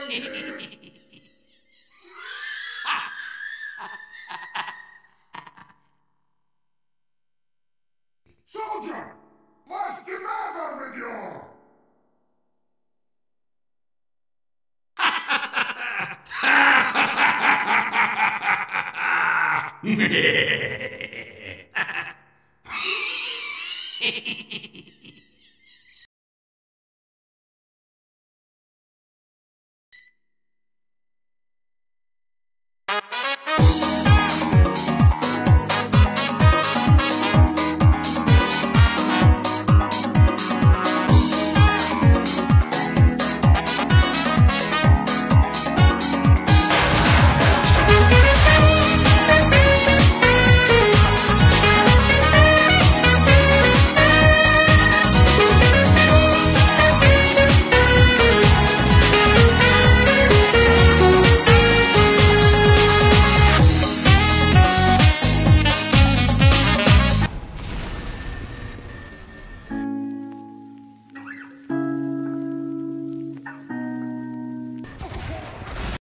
Soldier! What's the matter with you? Hehehehe